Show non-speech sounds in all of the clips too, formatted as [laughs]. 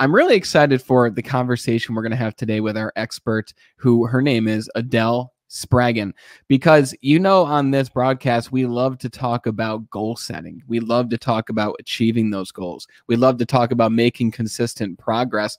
I'm really excited for the conversation we're going to have today with our expert, who her name is Adele Spraggon because you know on this broadcast we love to talk about goal setting. We love to talk about achieving those goals. We love to talk about making consistent progress.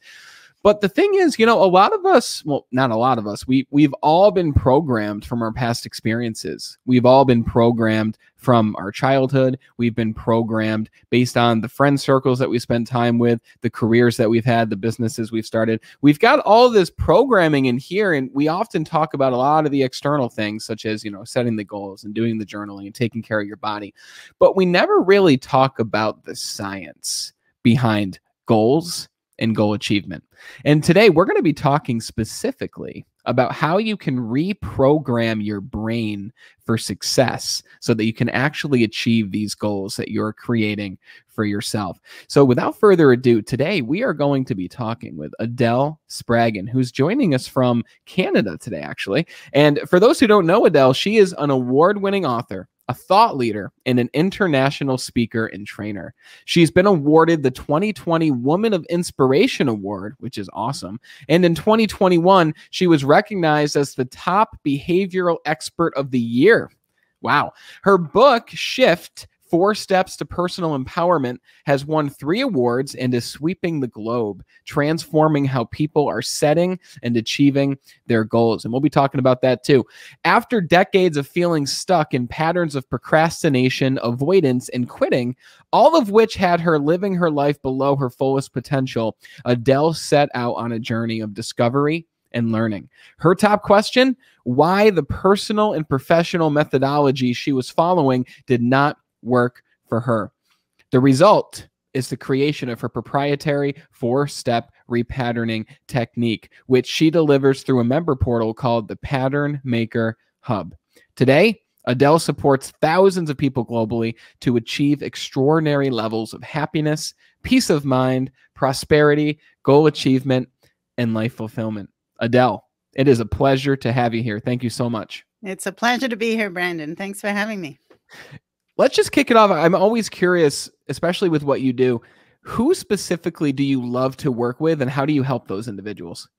But the thing is, you know, a lot of us, well, not a lot of us, we we've all been programmed from our past experiences. We've all been programmed from our childhood. We've been programmed based on the friend circles that we spent time with, the careers that we've had, the businesses we've started. We've got all this programming in here, and we often talk about a lot of the external things, such as, you know, setting the goals and doing the journaling and taking care of your body. But we never really talk about the science behind goals and goal achievement. And today we're going to be talking specifically about how you can reprogram your brain for success so that you can actually achieve these goals that you're creating for yourself. So, without further ado, today we are going to be talking with Adele Spraggon, who's joining us from Canada today, actually. And for those who don't know Adele, she is an award winning author a thought leader, and an international speaker and trainer. She's been awarded the 2020 Woman of Inspiration Award, which is awesome. And in 2021, she was recognized as the top behavioral expert of the year. Wow. Her book, Shift Four Steps to Personal Empowerment has won three awards and is sweeping the globe, transforming how people are setting and achieving their goals. And we'll be talking about that too. After decades of feeling stuck in patterns of procrastination, avoidance, and quitting, all of which had her living her life below her fullest potential, Adele set out on a journey of discovery and learning. Her top question why the personal and professional methodology she was following did not work for her. The result is the creation of her proprietary four step repatterning technique, which she delivers through a member portal called the Pattern Maker Hub. Today, Adele supports thousands of people globally to achieve extraordinary levels of happiness, peace of mind, prosperity, goal achievement, and life fulfillment. Adele, it is a pleasure to have you here. Thank you so much. It's a pleasure to be here, Brandon. Thanks for having me let's just kick it off. I'm always curious, especially with what you do. Who specifically do you love to work with, and how do you help those individuals?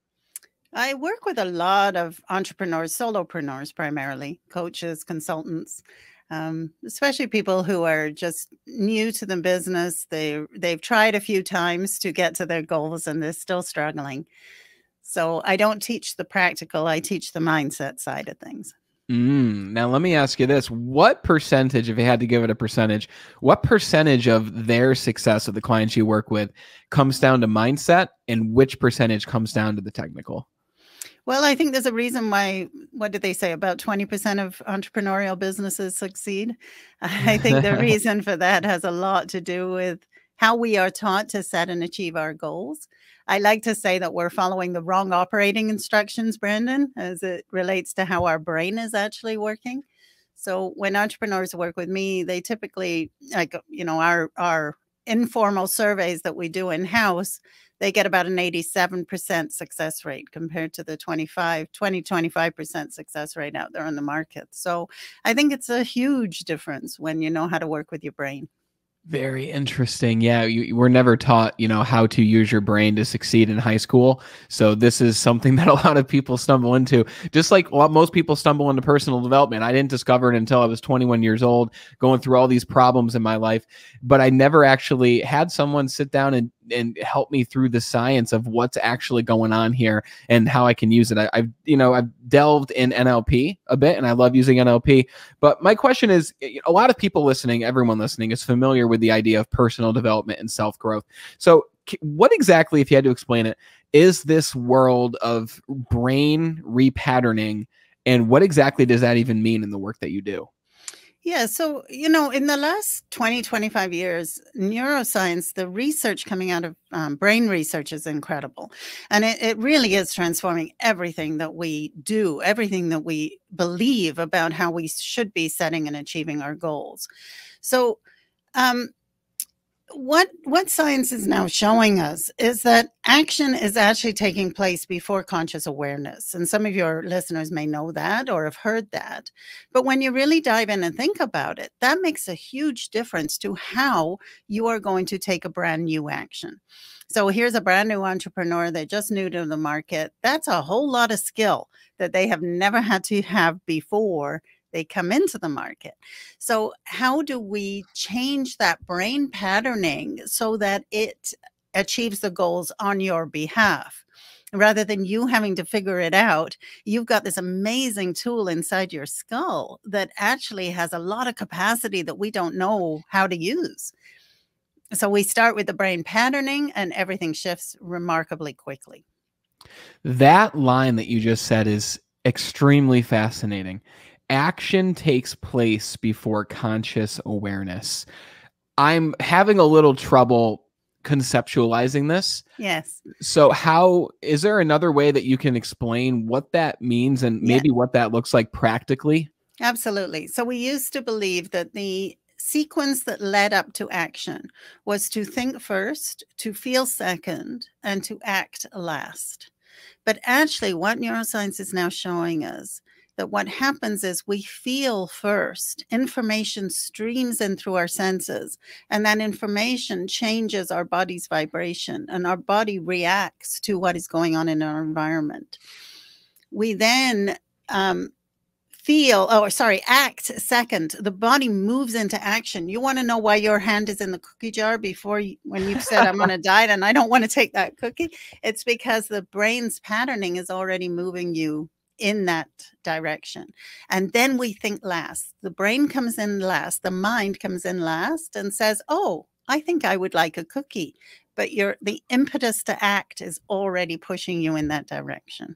I work with a lot of entrepreneurs, solopreneurs primarily, coaches, consultants, um, especially people who are just new to the business. They they've tried a few times to get to their goals and they're still struggling. So I don't teach the practical; I teach the mindset side of things. Mm, now, let me ask you this. What percentage, if you had to give it a percentage, what percentage of their success of the clients you work with comes down to mindset and which percentage comes down to the technical? Well, I think there's a reason why, what did they say? About 20% of entrepreneurial businesses succeed. [laughs] I think the [laughs] reason for that has a lot to do with how we are taught to set and achieve our goals. I like to say that we're following the wrong operating instructions, Brandon, as it relates to how our brain is actually working. So when entrepreneurs work with me, they typically like you know our our informal surveys that we do in house, they get about an 87% success rate compared to the 25 20 25% success rate out there on the market. So I think it's a huge difference when you know how to work with your brain. Very interesting. Yeah, you, you, were never taught, you know, how to use your brain to succeed in high school. So this is something [laughs] that a lot of people stumble into. Just like lot, most people stumble into personal development. I didn't discover it until I was 21 years old, going through all these problems in my life. But I never actually had someone sit down and and help me through the science of what's actually going on here and how I can use it. I, have you know I've delved in NLP a bit, and I love using NLP. But my question is, a lot of people listening, everyone listening, is familiar with the idea of personal development and self growth. So, what exactly, if you had to explain it, is this world of brain repatterning, and what exactly does that even mean in the work that you do? Yeah. So, you know, in the last 20, 25 years, neuroscience, the research coming out of um, brain research is incredible. And it, it really is transforming everything that we do, everything that we believe about how we should be setting and achieving our goals. So, um, what what science is now showing us is that action is actually taking place before conscious awareness. And some of your listeners may know that or have heard that. But when you really dive in and think about it that makes a huge difference to how you are going to take a brand new action. So here's a brand new entrepreneur, they're just new to the market. That's a whole lot of skill that they have never had to have before they come into the market. So, how do we change that brain patterning so that it achieves the goals on your behalf? Rather than you having to figure it out, you've got this amazing tool inside your skull that actually has a lot of capacity that we don't know how to use. So we start with the brain patterning and everything shifts remarkably quickly. That line that you just said is extremely fascinating. Action takes place before conscious awareness. I'm having a little trouble conceptualizing this. Yes. So how is there another way that you can explain what that means and maybe yeah. what that looks like practically? Absolutely. So we used to believe that the sequence that led up to action was to think first, to feel second, and to act last. But actually, what neuroscience is now showing us that what happens is we feel first, information streams in through our senses, and that information changes our body's vibration, and our body reacts to what is going on in our environment. We then um, feel, oh, sorry, act second. The body moves into action. You want to know why your hand is in the cookie jar before you, when you've said, I'm on a [laughs] diet and I don't want to take that cookie? It's because the brain's patterning is already moving you in that direction. And then we think last. The brain comes in last, the mind comes in last and says, Oh, I think I would like a cookie. But your the impetus to act is already pushing you in that direction.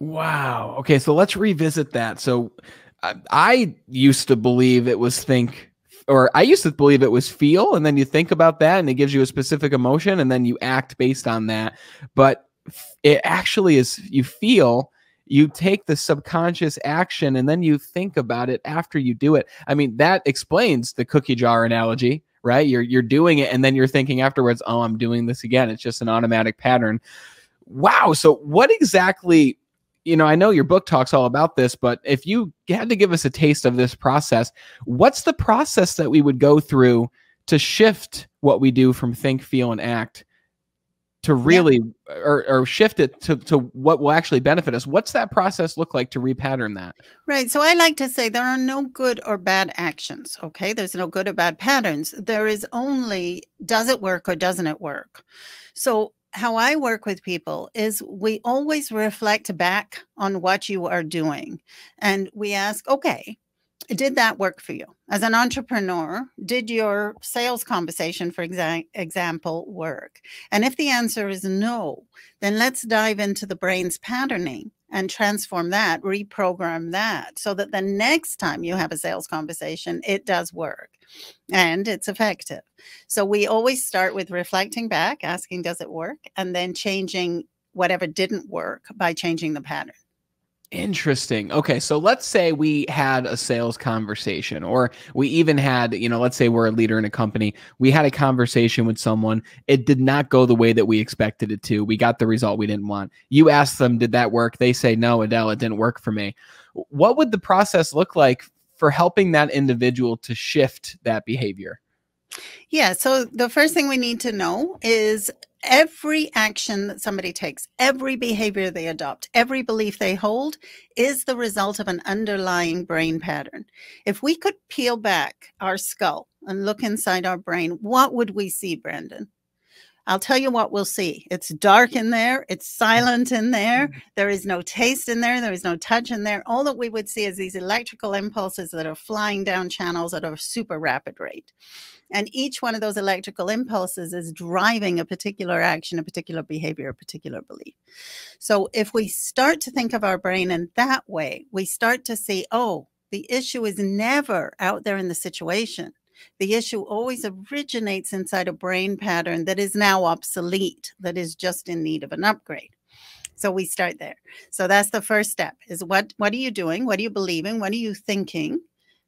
Wow. Okay, so let's revisit that. So I, I used to believe it was think or I used to believe it was feel, and then you think about that, and it gives you a specific emotion, and then you act based on that. But it actually is you feel, you take the subconscious action, and then you think about it after you do it. I mean, that explains the cookie jar analogy, right? You're you're doing it, and then you're thinking afterwards, "Oh, I'm doing this again." It's just an automatic pattern. Wow. So, what exactly you know, I know your book talks all about this, but if you had to give us a taste of this process, what's the process that we would go through to shift what we do from think, feel, and act to really yeah. or, or shift it to, to what will actually benefit us? What's that process look like to repattern that? Right. So I like to say there are no good or bad actions. Okay. There's no good or bad patterns. There is only does it work or doesn't it work? So how I work with people is we always reflect back on what you are doing. And we ask, okay, did that work for you? As an entrepreneur, did your sales conversation, for exa- example, work? And if the answer is no, then let's dive into the brain's patterning and transform that, reprogram that so that the next time you have a sales conversation, it does work and it's effective. So we always start with reflecting back, asking, does it work? And then changing whatever didn't work by changing the pattern. Interesting. Okay, so let's say we had a sales conversation, or we even had, you know, let's say we're a leader in a company. We had a conversation with someone. It did not go the way that we expected it to. We got the result we didn't want. You ask them, did that work? They say, no, Adele, it didn't work for me. What would the process look like for helping that individual to shift that behavior? Yeah. So the first thing we need to know is every action that somebody takes, every behavior they adopt, every belief they hold is the result of an underlying brain pattern. If we could peel back our skull and look inside our brain, what would we see, Brandon? I'll tell you what we'll see. It's dark in there. It's silent in there. Mm. There is no taste in there. There is no touch in there. All that we would see is these electrical impulses that are flying down channels at a super rapid rate. And each one of those electrical impulses is driving a particular action, a particular behavior, a particular belief. So if we start to think of our brain in that way, we start to see, oh, the issue is never out there in the situation the issue always originates inside a brain pattern that is now obsolete, that is just in need of an upgrade. So we start there. So that's the first step is what what are you doing? What are you believing? What are you thinking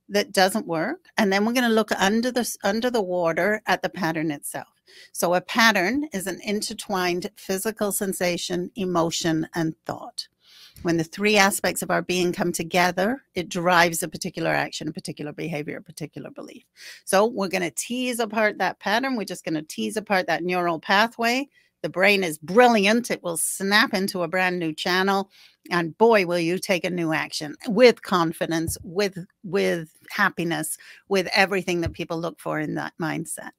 that doesn't work? And then we're going to look under the under the water at the pattern itself. So a pattern is an intertwined physical sensation, emotion, and thought. When the three aspects of our being come together, it drives a particular action, a particular behavior, a particular belief. So we're going to tease apart that pattern. We're just going to tease apart that neural pathway The brain is brilliant. It will snap into a brand new channel and boy will you take a new action with confidence with with happiness with everything that people look for in that mindset.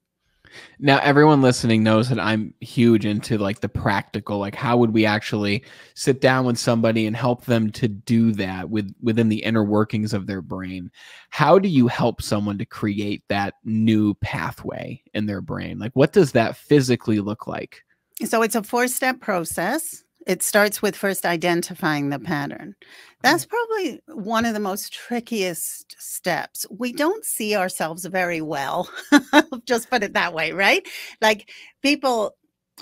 Now everyone listening knows that i'm huge into like the practical like how would we actually sit down with somebody and help them to do that with within the inner workings of their brain? How do you help someone to create that new pathway in their brain? Like what does that physically look like so it's a four step process it starts with first identifying the pattern. That's mm-hmm. probably one of the most trickiest steps. We don't see ourselves very well. [laughs] Just put it that way, right? Like people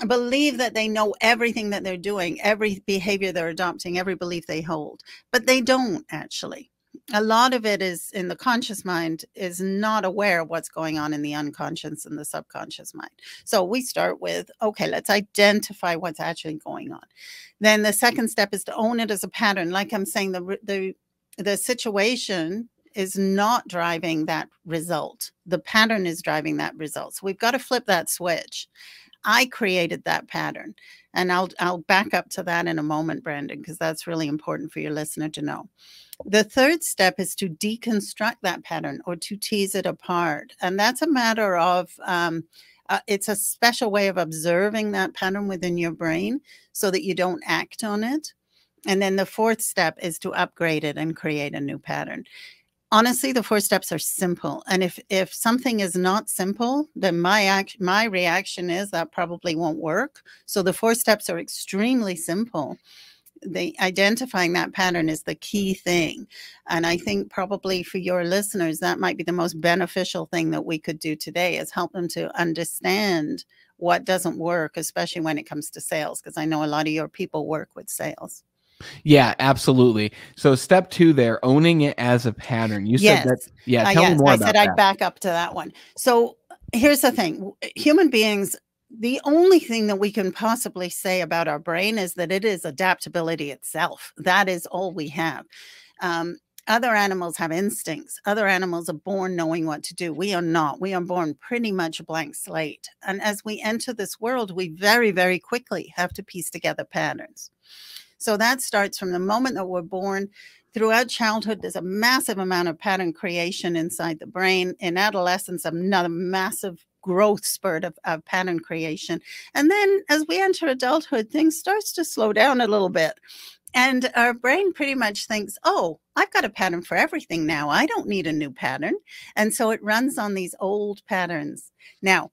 believe that they know everything that they're doing, every behavior they're adopting, every belief they hold, but they don't actually a lot of it is in the conscious mind is not aware of what's going on in the unconscious and the subconscious mind. So we start with, okay, let's identify what's actually going on. Then the mm-hmm. second step is to own it as a pattern. Like I'm saying, the the the situation is not driving that result. The pattern is driving that result. So we've got to flip that switch. I created that pattern. And I'll I'll back up to that in a moment, Brandon, because that's really important for your listener to know. The third step is to deconstruct that pattern or to tease it apart. And that's a matter of, um, uh, it's a special way of observing that pattern within your brain so that you don't act on it. And then the fourth step is to upgrade it and create a new pattern. Honestly, the four steps are simple. And if if something is not simple, then my act, my reaction is that probably won't work. So the four steps are extremely simple the identifying that pattern is the key thing and i think probably for your listeners that might be the most beneficial thing that we could do today is help them to understand what doesn't work especially when it comes to sales because i know a lot of your people work with sales yeah, absolutely. So step two there, owning it as a pattern. You yes. said that. Yeah, uh, tell uh, yes, me more I said I'd back up to that one. So here's the thing: human beings the only thing that we can possibly say about our brain is that it is adaptability itself. That is all we have. Um, other animals have instincts. Other animals are born knowing what to do. We are not. We are born pretty much a blank slate. And as we enter this world, we very, very quickly have to piece together patterns. So that starts from the moment that we're born. Throughout childhood, there's a massive amount of pattern creation inside the brain. In adolescence, another massive growth spurt of, of pattern creation. And then as we enter adulthood, things starts to slow down a little bit. And our brain pretty much thinks, oh, I've got a pattern for everything now. I don't need a new pattern. And so it runs on these old patterns. Now,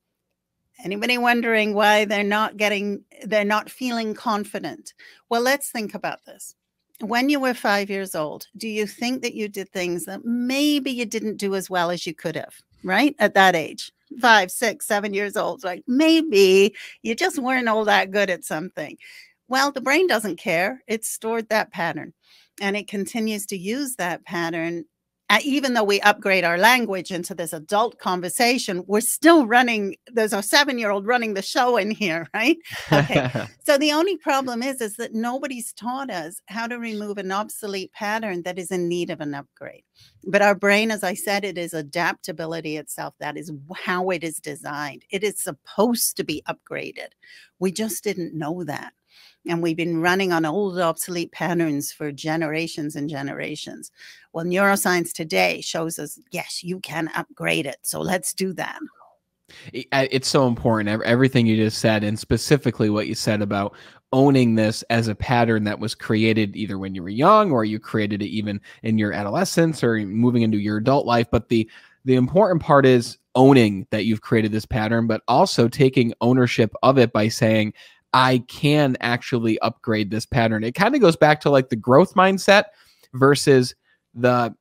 anybody wondering why they're not getting, they're not feeling confident? Well, let's think about this. When you were five years old, do you think that you did things that maybe you didn't do as well as you could have, right? At that age? Five, six, seven years old. Like maybe you just weren't all that good at something. Well, the brain doesn't care. It's stored that pattern and it continues to use that pattern uh, even though we upgrade our language into this adult conversation, we're still running. There's a seven year old running the show in here, [laughs] right? Okay. [laughs] so the only problem is, is that nobody's taught us how to remove an obsolete pattern that is in need of an upgrade. But our brain, as I said, it is adaptability itself. That is how it is designed. It is supposed to be upgraded. We just didn't know that. And we've been running on old obsolete patterns for generations and generations. Well, neuroscience today shows us, yes, you can upgrade it. So let's do that. It's so important. Everything you just said, and specifically what you said about owning this as a pattern that was created either when you were young or you created it even in your adolescence or moving into your adult life. But the the important part is owning that you've created this pattern, but also taking ownership of it by saying, I can actually upgrade this pattern. It kind of goes back to like the growth mindset versus the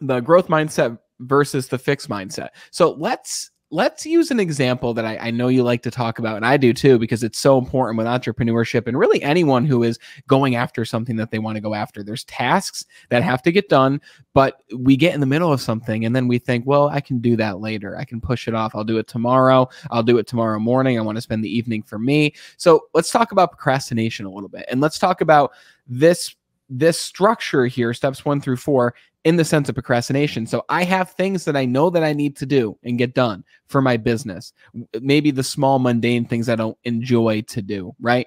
the growth mindset versus the fixed mindset. So let's let's use an example that I, I, know you like to talk about, and I do too, because it's so important with entrepreneurship and really anyone who is going after something that they want to go after. There's tasks that have to get done, but we get in the middle of something and then we think, well, I can do that later. I can push it off. I'll do it tomorrow. I'll do it tomorrow morning. I want to spend the evening for me. So let's talk about procrastination a little bit. And let's talk about this this structure here, steps one through four, in the sense of procrastination. So I have things that I know that I need to do and get done for my business. Maybe the small mundane things I don't enjoy to do, right?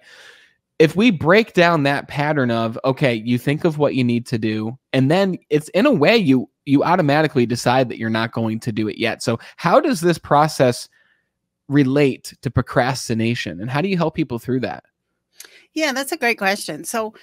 If we break down that pattern of okay, you think of what you need to do and then it's in a way you you automatically decide that you're not going to do it yet. So how does this process relate to procrastination and how do you help people through that? Yeah, that's a great question. So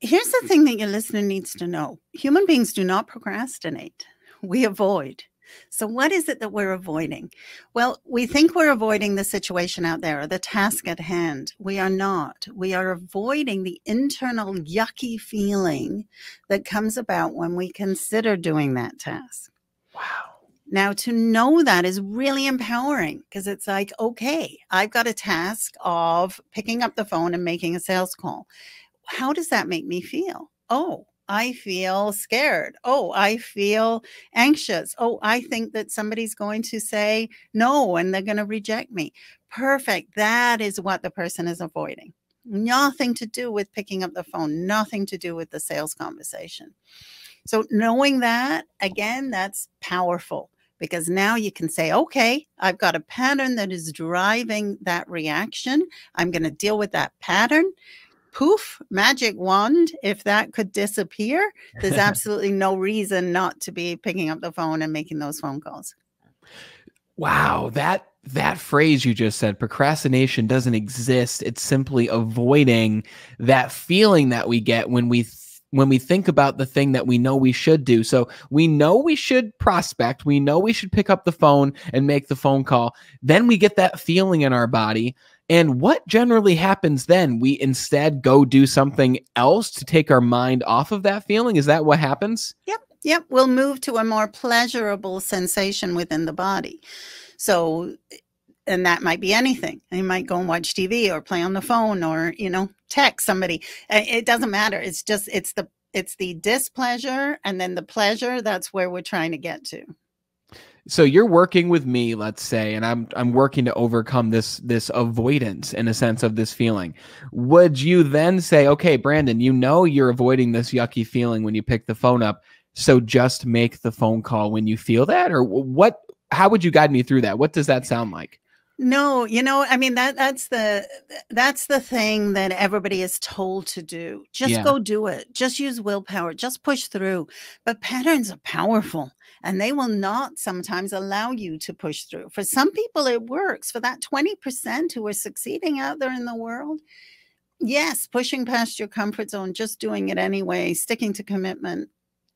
here's the thing that your listener needs to know human beings do not procrastinate, we avoid. So, what is it that we're avoiding? Well, we think we're avoiding the situation out there or the task at hand. We are not. We are avoiding the internal yucky feeling that comes about when we consider doing that task. Wow. Now, to know that is really empowering because it's like, okay, I've got a task of picking up the phone and making a sales call. How does that make me feel? Oh, I feel scared. Oh, I feel anxious. Oh, I think that somebody's going to say no and they're going to reject me. Perfect. That is what the person is avoiding. Nothing to do with picking up the phone, nothing to do with the sales conversation. So, knowing that, again, that's powerful because now you can say, okay, I've got a pattern that is driving that reaction. I'm going to deal with that pattern. Poof, magic wand. If that could disappear, there's [laughs] absolutely no reason not to be picking up the phone and making those phone calls. Wow, that that phrase you just said, procrastination doesn't exist. It's simply avoiding that feeling that we get when we when we think about the thing that we know we should do. So we know we should prospect, we know we should pick up the phone and make the phone call. Then we get that feeling in our body. And what generally happens then? We instead go do something else to take our mind off of that feeling. Is that what happens? Yep. Yep. We'll move to a more pleasurable sensation within the body. So and that might be anything. You might go and watch TV or play on the phone or, you know, text somebody. It doesn't matter. It's just it's the it's the displeasure and then the pleasure that's where we're trying to get to. So you're working with me, let's say, and I'm I'm working to overcome this this avoidance in a sense of this feeling. Would you then say, "Okay, Brandon, you know you're avoiding this yucky feeling when you pick the phone up, so just make the phone call when you feel that?" Or what how would you guide me through that? What does that sound like? No, you know, I mean that that's the that's the thing that everybody is told to do. Just Yeah. go do it. Just use willpower. Just push through. But patterns are powerful and they will not sometimes allow you to push through. For some people it works. For that 20% who are succeeding out there in the world, yes, pushing past your comfort zone, just doing it anyway, sticking to commitment,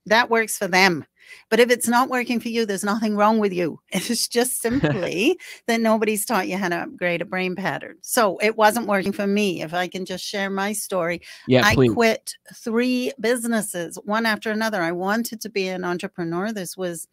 that works for them. But if it's not working for you, there's nothing wrong with you. [laughs] It's just [laughs] simply that nobody's taught you how to upgrade a brain pattern. So it wasn't working for me. If I can just share my story, Yeah, I please. quit three businesses, one after another. I wanted to be an entrepreneur. This was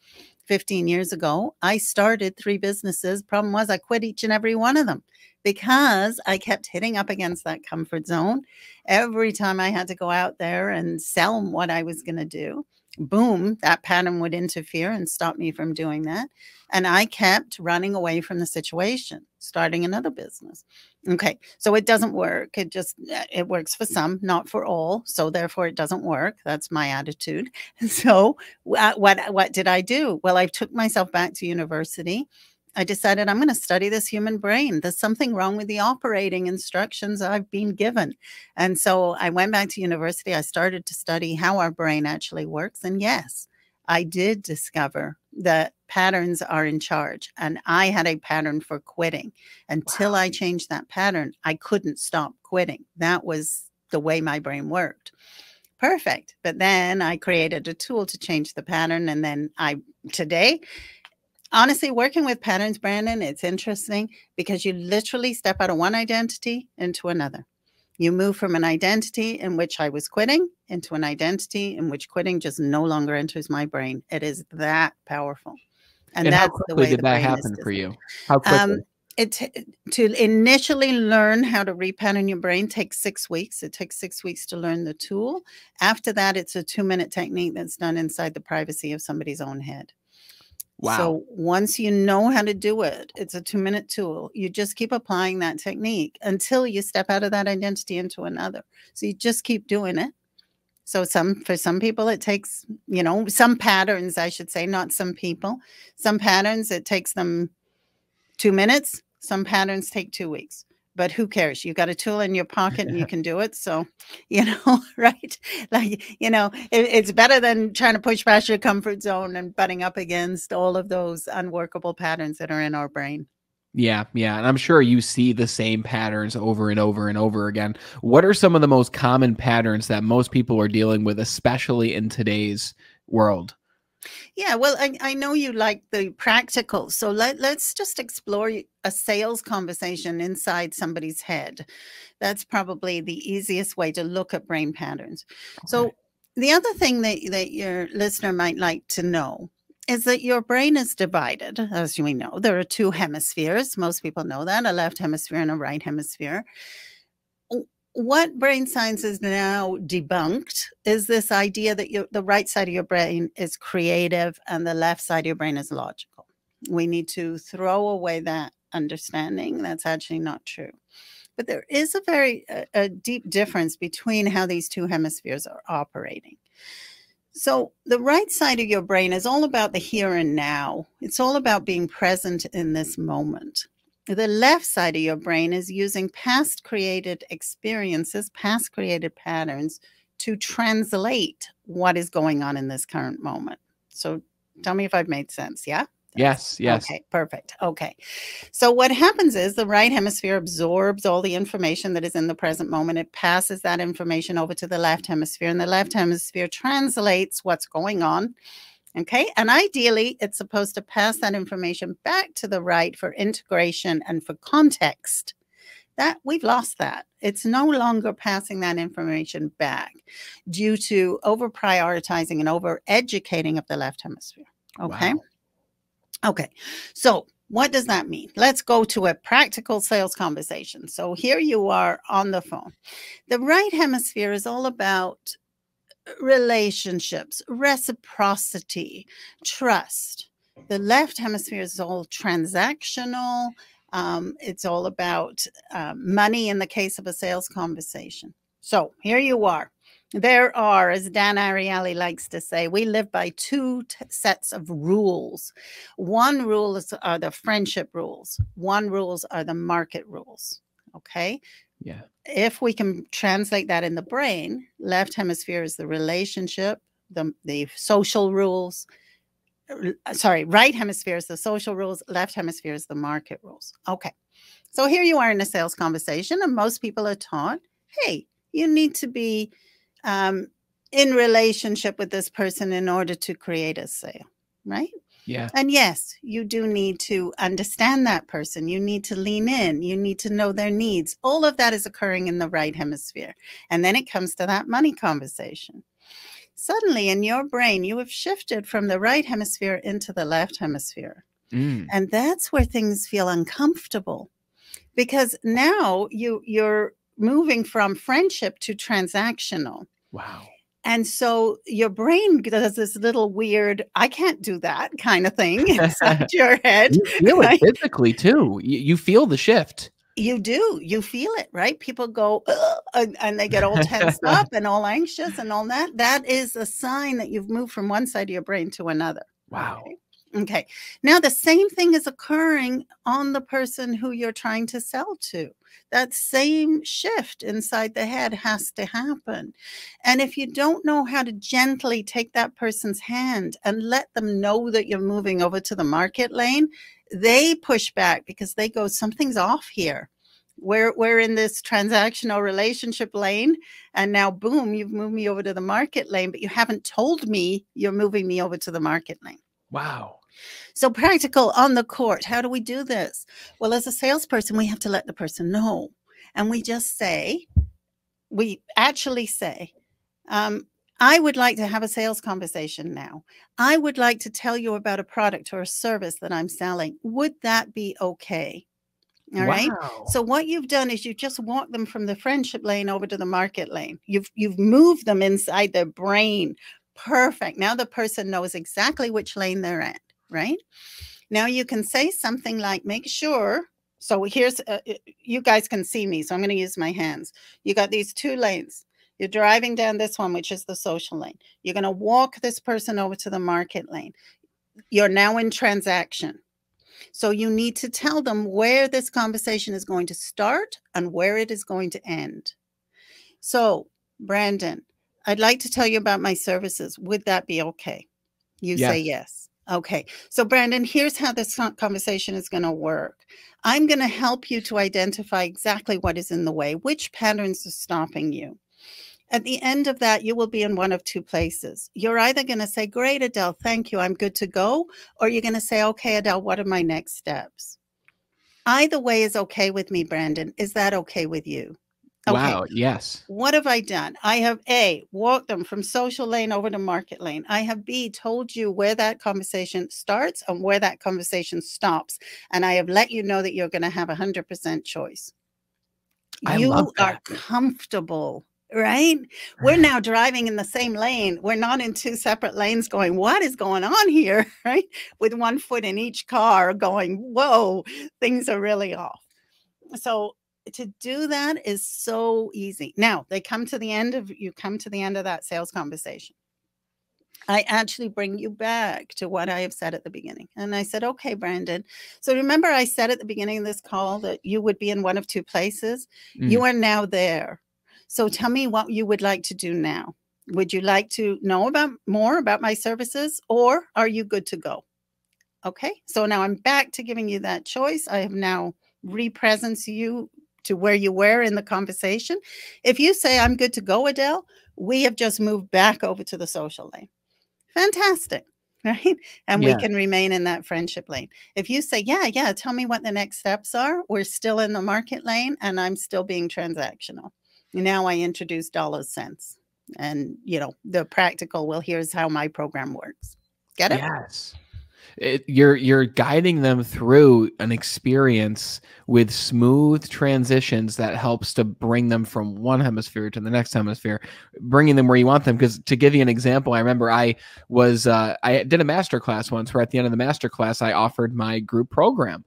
15 years ago. I started three businesses. Problem was, I quit each and every one of them because I kept hitting up against that comfort zone. Every time I had to go out there and sell what I was going to do, boom, that pattern would interfere and stop me from doing that. And I kept running away from the situation, starting another business. Okay, so it doesn't work. It just uh, it works for some, not for all. So therefore, it doesn't work. That's my attitude. [laughs] So wha- what what did I do? Well, I took myself back to university. I decided I'm going to study this human brain. There's something wrong with the operating instructions I've been given. And so I went back to university. I started to study how our brain actually works. And yes, I did discover that patterns are in charge. And I had a pattern for quitting. Until I changed that pattern, I couldn't stop quitting. That was the way my brain worked. Perfect. But then I created a tool to change the pattern. And then I, today, honestly, working with patterns, Brandon, it's interesting because you literally step out of one identity into another. You move from an identity in which I was quitting into an identity in which quitting just no longer enters my brain. It is that powerful. And, And how that's the way did the that happen for you? How quickly? Um, it to initially learn how to repattern your brain takes six weeks. It takes six weeks to learn the tool. After that, it's a two minute technique that's done inside the privacy of somebody's own head. Wow. So once you know how to do it, it's a two minute tool. You just keep applying that technique until you step out of that identity into another. So you just keep doing it. So some for some people it takes, you know, some patterns I should say, not some people. Some patterns it takes them 2 minutes, some patterns take 2 weeks. But who cares? You've got a tool in your pocket and you [laughs] can do it. So, [laughs] you know, [laughs] right? Like, you know, it, it's better than trying to push past your comfort zone and butting up against all of those unworkable patterns that are in our brain. Yeah, yeah. And I'm sure you see the same patterns over and over and over again. What are some of the most common patterns that most people are dealing with, especially in today's world? Yeah, well, I, I know you like the practical. So let, let's just explore a sales conversation inside somebody's head. That's probably the easiest way to look at brain patterns. Okay. So the other thing that, that your listener might like to know is that your brain is divided, as we know. There are two hemispheres. Most people know that a left hemisphere and a right hemisphere. What brain science is now debunked is this idea that you, the right side of your brain is creative and the left side of your brain is logical. We need to throw away that understanding. That's actually not true. But there is a very a, a deep difference between how these two hemispheres are operating. So, the right side of your brain is all about the here and now. It's all about being present in this moment. The left side of your brain is using past created experiences, past created patterns to translate what is going on in this current moment. So, tell me if I've made sense. Yeah? Yes, yes. Okay, perfect. Okay. So what happens is the right hemisphere absorbs all the information that is in the present moment. It passes that information over to the left hemisphere, and the left hemisphere translates what's going on. Okay. And ideally, it's supposed to pass that information back to the right for integration and for context. That we've lost that. It's no longer passing that information back due to over prioritizing and over educating of the left hemisphere. Okay. Wow. Okay, so what does that mean? Let's go to a practical sales conversation. So here you are on the phone. The right hemisphere is all about relationships, reciprocity, trust. The left hemisphere is all transactional. Um, it's all about uh, money in the case of a sales conversation. So here you are. There are, as Dan Ariely likes to say, we live by two sets of rules. One rule is, are the friendship rules. One rules are the market rules. Okay. Yeah. If we can translate that in the brain, left hemisphere is the relationship, the the social rules. Sorry, right hemisphere is the social rules. Left hemisphere is the market rules. Okay. So here you are in a sales conversation, and most people are taught, hey, you need to be um, in relationship with this person in order to create a sale, right? Yeah. And yes, you do need to understand that person. You need to lean in. You need to know their needs. All of that is occurring in the right hemisphere. And then it comes to that money conversation. Suddenly, in your brain, you have shifted from the right hemisphere into the left hemisphere. Mm. And that's where things feel uncomfortable because now you you're moving from friendship to transactional. Wow. And so your brain does this little weird, I can't do that kind of thing [laughs] inside [laughs] your head. You feel it physically too. You, you, feel the shift. You do. You feel it, right? People go, and, and, they get all tensed [laughs] up and all anxious and all that. That is a sign that you've moved from one side of your brain to another. Wow. Okay? Okay. Now, the same thing is occurring on the person who you're trying to sell to. That same shift inside the head has to happen. And if you don't know how to gently take that person's hand and let them know that you're moving over to the market lane, they push back because they go, something's off here. We're, we're in this transactional relationship lane, and now, boom, you've moved me over to the market lane, but you haven't told me you're moving me over to the market lane. Wow. So, practical on the court. How do we do this? Well, as a salesperson, we have to let the person know. And we just say, we actually say, um, I would like to have a sales conversation now. I would like to tell you about a product or a service that I'm selling. Would that be okay? All wow. right. So what you've done is you've just walked them from the friendship lane over to the market lane. You've you've moved them inside their brain. Perfect. Now the person knows exactly which lane they're at right? Now you can say something like, make sure. So here's, uh, you guys can see me, so I'm going to use my hands. You got these two lanes. You're driving down this one, which is the social lane. You're going to walk this person over to the market lane. You're now in transaction. So you need to tell them where this conversation is going to start and where it is going to end. So, Brandon, I'd like to tell you about my services. Would that be okay? You say yes. Okay. So, Brandon, here's how this conversation is going to work. I'm going to help you to identify exactly what is in the way, which patterns are stopping you. At the end of that, you will be in one of two places. You're either going to say, Great, Adele, thank you, I'm good to go. Or you're going to say, Okay, Adele, what are my next steps? Either way is okay with me, Brandon. Is that okay with you? Okay. Wow, yes. What have I done? I have A, walked them from social lane over to market lane. I have B, told you where that conversation starts and where that conversation stops. And I have let you know that you're going to have a 100% choice. I you are comfortable right? We're now driving in the same lane. We're not in two separate lanes going, what is going on here? [laughs] Right? With one foot in each car going, whoa, things are really off. So to do that is so easy. Now they come to the end of you come to the end of that sales conversation. I actually bring you back to what I have said at the beginning. And I said, okay, Brandon. So remember, I said at the beginning of this call that you would be in one of two places. Mm. You are now there. So tell me what you would like to do now. Would you like to know about more about my services or are you good to go? Okay, so now I'm back to giving you that choice. I have now represenced you to where you were in the conversation. If you say, I'm good to go, Adele, we have just moved back over to the social lane. Fantastic. [laughs] Right. And yeah. we can remain in that friendship lane. If you say, Yeah, yeah, tell me what the next steps are, we're still in the market lane and I'm still being transactional. Now I introduce dollars cents. And, you know, the practical, well, here's how my program works. Get it? Yes. It, you're you're guiding them through an experience with smooth transitions that helps to bring them from one hemisphere to the next hemisphere bringing them where you want them. Because to give you an example i remember i was uh, i did a master class once where at the end of the master class i offered my group program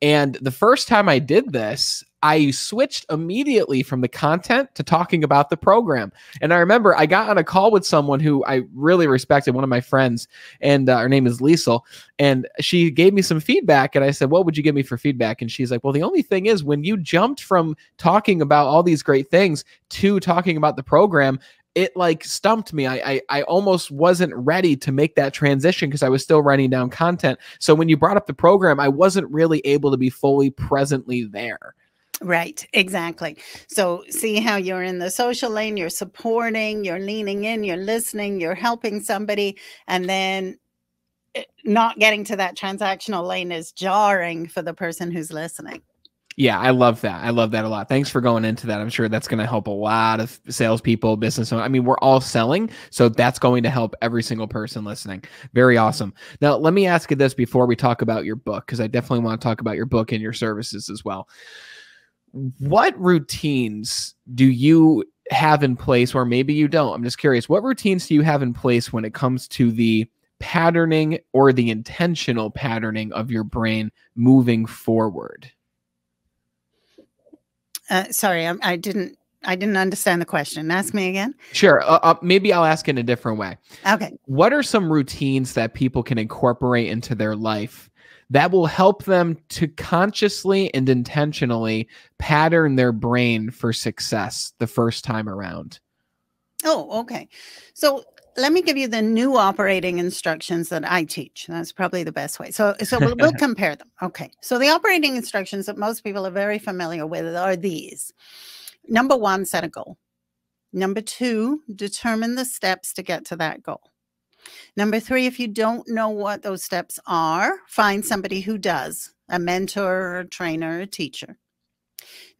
and the first time I did this, I switched immediately from the content to talking about the program. And I remember I got on a call with someone who I really respected, one of my friends, and uh, her name is Liesel. And she gave me some feedback. And I said, What would you give me for feedback? And she's like, Well, the only thing is, when you jumped from talking about all these great things to talking about the program, it like stumped me. I, I, I almost wasn't ready to make that transition because I was still writing down content. So when you brought up the program, I wasn't really able to be fully presently there. Right, exactly. So, see how you're in the social lane, you're supporting, you're leaning in, you're listening, you're helping somebody, and then eh, not getting to that transactional lane is jarring for the person who's listening. Yeah, I love that. I love that a lot. Thanks for going into that. I'm sure that's going to help a lot of salespeople, business owners. I mean, we're all selling, so that's going to help every single person listening. Very awesome. Now, let me ask you this before we talk about your book, because I definitely want to talk about your book and your services as well. What routines do you have in place, or maybe you don't? I'm just curious. What routines do you have in place when it comes to the patterning or the intentional patterning of your brain moving forward? Uh, sorry, I, I, didn't. I didn't understand the question. Ask me again. Sure. Uh, uh, maybe I'll ask in a different way. Okay. What are some routines that people can incorporate into their life that will help them to consciously and intentionally pattern their brain for success the first time around? Oh, okay. So let me give you the new operating instructions that I teach. That's probably the best way. So, so we'll, we'll [laughs] compare them. Okay. So the operating instructions that most people are very familiar with are these. Number one, set a goal. Number two, determine the steps to get to that goal. Number three, if you don't know what those steps are, find somebody who does, a mentor, a trainer, a teacher.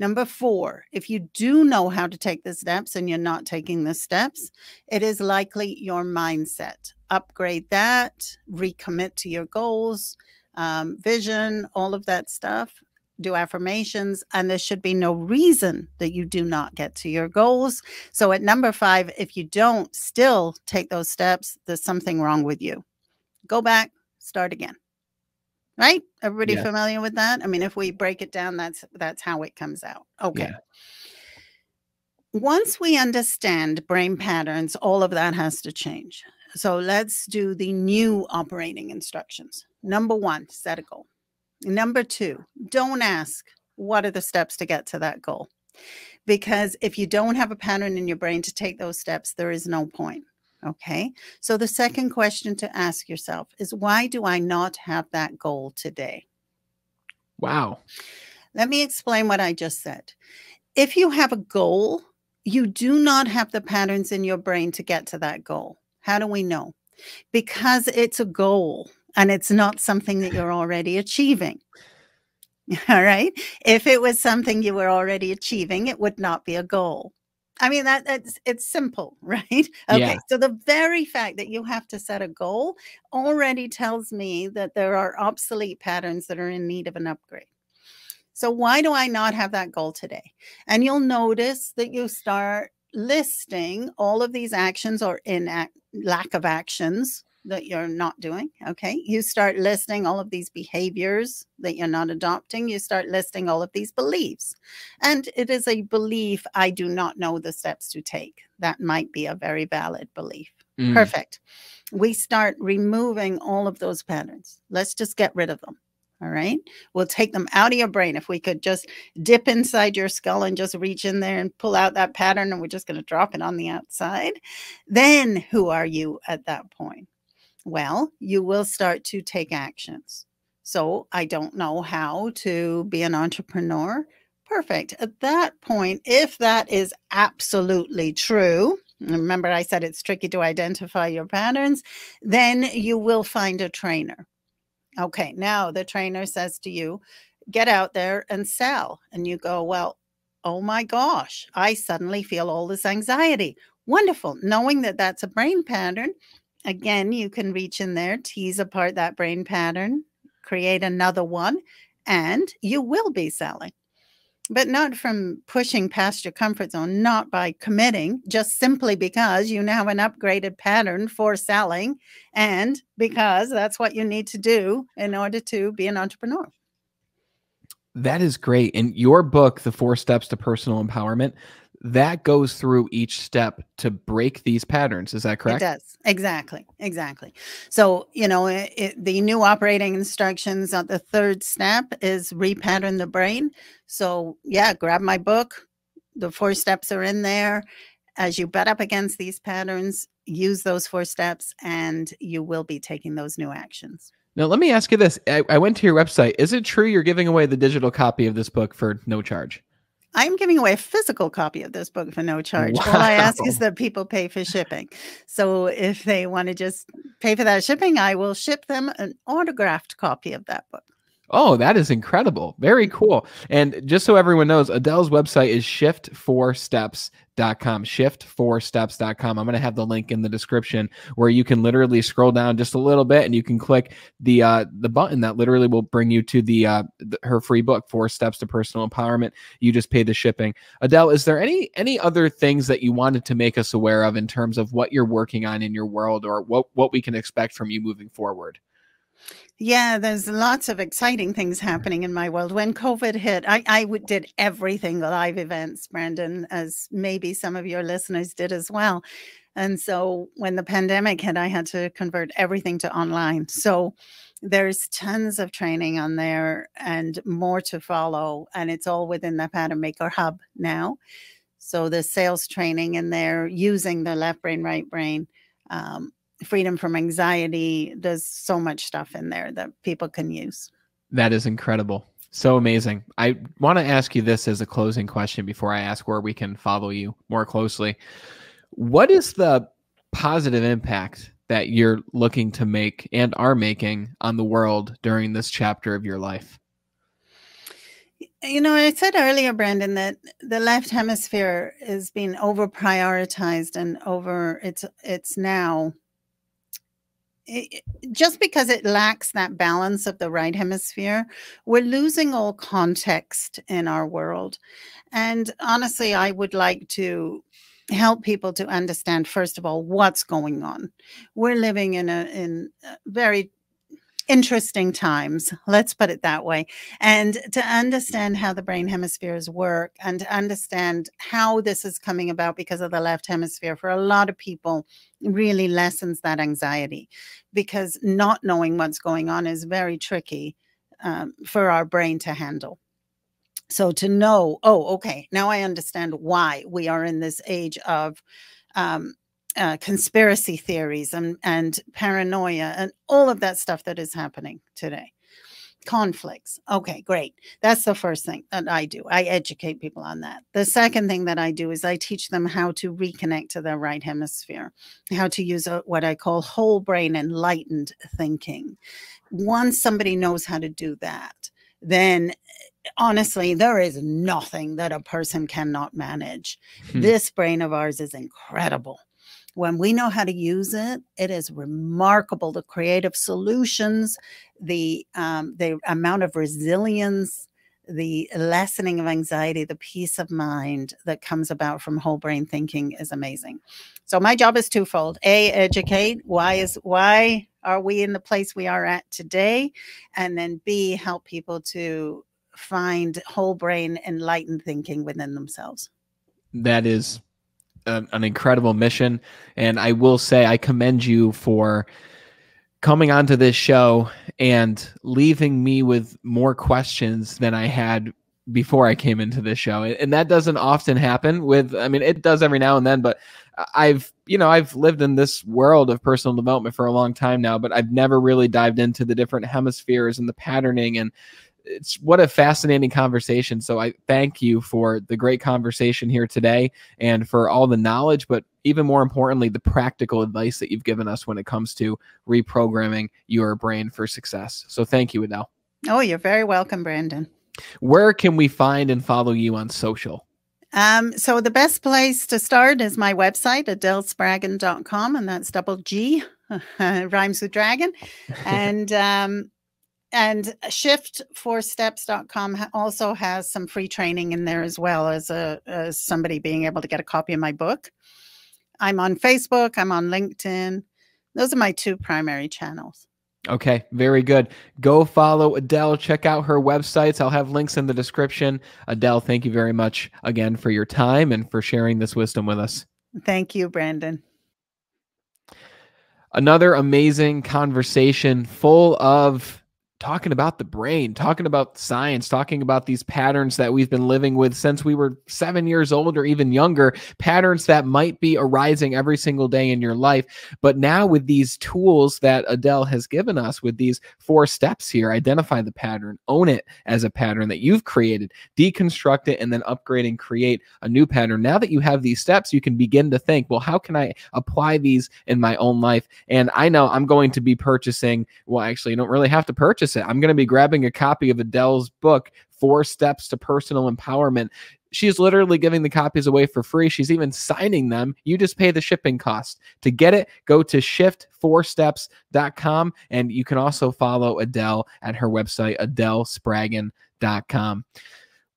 Number four, if you do know how to take the steps and you're not taking the steps, it is likely your mindset. Upgrade that, recommit to your goals, um, vision, all of that stuff. Do affirmations, and there should be no reason that you do not get to your goals. So, at number five, if you don't still take those steps, there's something wrong with you. Go back, start again right everybody yeah. familiar with that i mean if we break it down that's that's how it comes out okay yeah. once we understand brain patterns, all of that has to change. So let's do the new operating instructions. Number one, set a goal. Number two, don't ask what are the steps to get to that goal. Because if you don't have a pattern in your brain to take those steps, there is no point. Okay. So the second question to ask yourself is why do I not have that goal today? Wow. Let me explain what I just said. If you have a goal, you do not have the patterns in your brain to get to that goal. How do we know? Because it's a goal and it's not something that you're already achieving. [laughs] All right. If it was something you were already achieving, it would not be a goal. I mean that that's it's simple, [laughs] right? Okay. Yeah. So the very fact that you have to set a goal already tells me that there are obsolete patterns that are in need of an upgrade. So why do I not have that goal today? And you'll notice that you start listing all of these actions or in lack of actions that you're not doing. Okay. You start listing all of these behaviors that you're not adopting. You start listing all of these beliefs. And it is a belief I do not know the steps to take. That might be a very valid belief. Mm. Perfect. We start removing all of those patterns. Let's just get rid of them. All right. We'll take them out of your brain. If we could just dip inside your skull and just reach in there and pull out that pattern, and we're just going to drop it on the outside, then who are you at that point? Well, you will start to take actions. So I don't know how to be an entrepreneur. Perfect. At that point, if that is absolutely true, remember I said it's tricky to identify your patterns, then you will find a trainer. Okay, now the trainer says to you, get out there and sell. And you go, well, oh my gosh, I suddenly feel all this anxiety. Wonderful. Knowing that that's a brain pattern, Again, you can reach in there, tease apart that brain pattern, create another one, and you will be selling. But not from pushing past your comfort zone, not by committing, just simply because you now have an upgraded pattern for selling and because that's what you need to do in order to be an entrepreneur. That is great. In your book, The Four Steps to Personal Empowerment, that goes through each step to break these patterns. Is that correct? It does. Exactly. Exactly. So, you know, it, it, the new operating instructions on the third step is repattern the brain. So, yeah, grab my book. The four steps are in there. As you butt up against these patterns, use those four steps and you will be taking those new actions. Now, let me ask you this. I, I went to your website. Is it true you're giving away the digital copy of this book for no charge? I'm giving away a physical copy of this book for no charge. Wow. All I ask is that people pay for shipping. So if they want to just pay for that shipping, I will ship them an autographed copy of that book. Oh, that is incredible. Very cool. And just so everyone knows, Adele's website is shift4steps.com. Shift4steps.com. I'm going to have the link in the description where you can literally scroll down just a little bit and you can click the uh, the button that literally will bring you to the, uh, the her free book, Four Steps to Personal Empowerment. You just pay the shipping. Adele, is there any any other things that you wanted to make us aware of in terms of what you're working on in your world or what what we can expect from you moving forward? Yeah, there's lots of exciting things happening in my world. When COVID hit, I, I did everything live events, Brandon, as maybe some of your listeners did as well. And so when the pandemic hit, I had to convert everything to online. So there's tons of training on there and more to follow. And it's all within the Pattern Maker Hub now. So the sales training in there using the left brain, right brain. Um, freedom from anxiety. There's so much stuff in there that people can use. That is incredible. So amazing. I want to ask you this as a closing question before I ask where we can follow you more closely. What is the positive impact that you're looking to make and are making on the world during this chapter of your life? You know, I said earlier, Brandon, that the left hemisphere is being over prioritized and over it's it's now just because it lacks that balance of the right hemisphere, we're losing all context in our world. And honestly, I would like to help people to understand first of all what's going on. We're living in a in a very interesting times. Let's put it that way. And to understand how the brain hemispheres work and to understand how this is coming about because of the left hemisphere for a lot of people really lessens that anxiety because not knowing what's going on is very tricky um, for our brain to handle. So to know, oh, okay, now I understand why we are in this age of um, uh, conspiracy theories and, and paranoia and all of that stuff that is happening today. Conflicts. Okay, great. That's the first thing that I do. I educate people on that. The second thing that I do is I teach them how to reconnect to their right hemisphere, how to use a, what I call whole brain enlightened thinking. Once somebody knows how to do that, then honestly, there is nothing that a person cannot manage. Hmm. This brain of ours is incredible. When we know how to use it, it is remarkable the creative solutions, the um, the amount of resilience, the lessening of anxiety, the peace of mind that comes about from whole brain thinking is amazing. So my job is twofold: a, educate. Why is why are we in the place we are at today? And then b, help people to find whole brain enlightened thinking within themselves. That is an, incredible mission. And I will say, I commend you for coming onto this show and leaving me with more questions than I had before I came into this show. And that doesn't often happen with, I mean, it does every now and then, but I've, you know, I've lived in this world of personal development for a long time now, but I've never really dived into the different hemispheres and the patterning and it's what a fascinating conversation. So I thank you for the great conversation here today and for all the knowledge, but even more importantly, the practical advice that you've given us when it comes to reprogramming your brain for success. So thank you, Adele. Oh, you're very welcome, Brandon. Where can we find and follow you on social? Um, so the best place to start is my website, adelespraggon.com, and that's double G, [laughs] rhymes with dragon. [laughs] And um, and shift4steps.com also has some free training in there as well as a as somebody being able to get a copy of my book. I'm on facebook i'm on linkedin. Those are my two primary channels. Okay very good. Go follow adele. Check out her websites. I'll have links in the description. Adele thank you very much again for your time and for sharing this wisdom with us. Thank you brandon. Another amazing conversation full of talking about the brain, talking about science, talking about these patterns that we've been living with since we were seven years old or even younger, patterns that might be arising every single day in your life. But now, with these tools that Adele has given us, with these four steps here identify the pattern, own it as a pattern that you've created, deconstruct it, and then upgrade and create a new pattern. Now that you have these steps, you can begin to think, well, how can I apply these in my own life? And I know I'm going to be purchasing, well, actually, you don't really have to purchase purchase it. I'm going to be grabbing a copy of Adele's book, Four Steps to Personal Empowerment. She's literally giving the copies away for free. She's even signing them. You just pay the shipping cost. To get it, go to shift4steps.com and you can also follow Adele at her website, adelespraggon.com.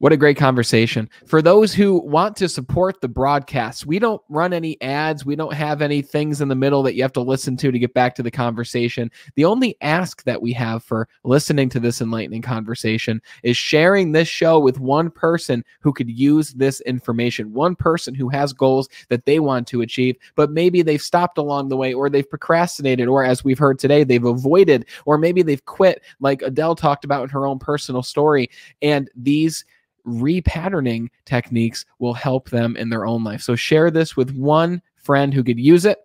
What a great conversation. For those who want to support the broadcast, we don't run any ads. We don't have any things in the middle that you have to listen to to get back to the conversation. The only ask that we have for listening to this enlightening conversation is sharing this show with one person who could use this information, one person who has goals that they want to achieve, but maybe they've stopped along the way or they've procrastinated, or as we've heard today, they've avoided, or maybe they've quit, like Adele talked about in her own personal story. And these repatterning techniques will help them in their own life. So share this with one friend who could use it.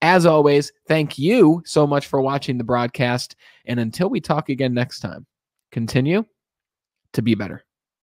As always, thank you so much for watching the broadcast. And until we talk again next time, continue to be better.